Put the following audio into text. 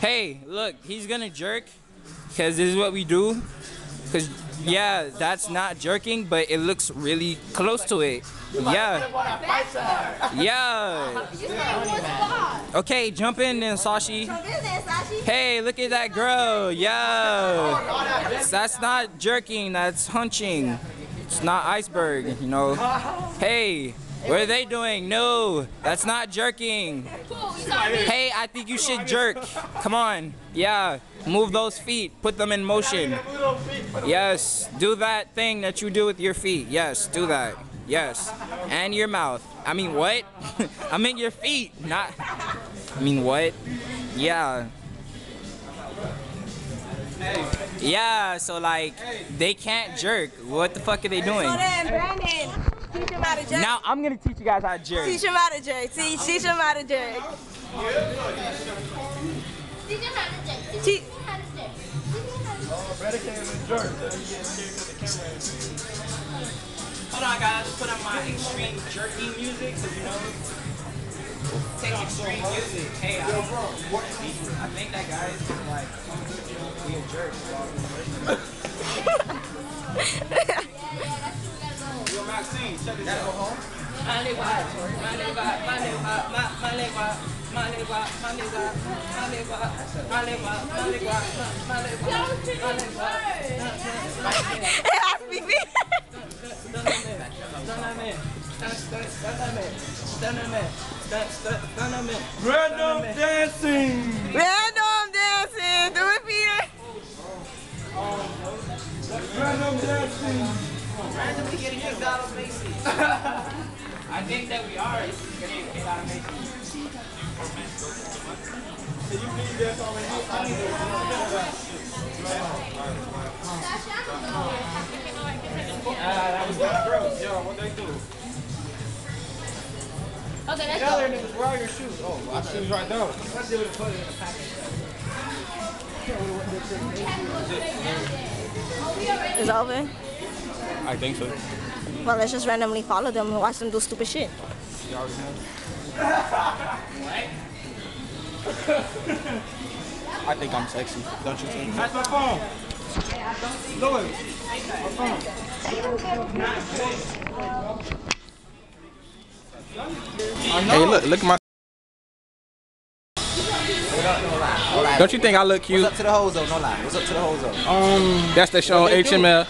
Hey, look, he's gonna jerk, cause this is what we do. Cause yeah, that's not jerking, but it looks really close to it. Yeah. Yeah. Okay, jump in then, Sashi. Hey, look at that girl. Yeah. That's not jerking, that's hunching. It's not iceberg, you know. Hey, what are they doing? No, that's not jerking. Hey, I think you should jerk. Come on. Yeah. Move those feet. Put them in motion. Yes. Do that thing that you do with your feet. Yes. Do that. Yes. And your mouth. I mean, what? I mean your feet. Not. I mean, what? Yeah. Yeah, so like, they can't jerk. What the fuck are they doing? How to jerk. Now I'm gonna teach you guys how to jerk. Teach him how to jerk. Teach, teach him how to jerk. Teach. Hold on, guys. Put on my extreme jerking music, so you know. Take extreme music. Hey, I, don't, I think that guy is gonna like be a jerk. Random dancing. Getting kicked out of Macy's. I think that we are getting kicked out of Macy's. Can you please dance on me? Ah, that was kind of gross. Yo, what they do? Okay, let's Tell go. her niggas, where are your shoes? Oh, my shoes right there. Let's do it put it in the package. Is it over? I think so. Well, let's just randomly follow them and watch them do stupid shit. I think I'm sexy. Don't you think? That's my phone. Louis. My phone. Hey, look, look at my. Don't you think I look cute? What's up to the hoes though? No lie. What's up to the hoes though? Um, that's the show HML.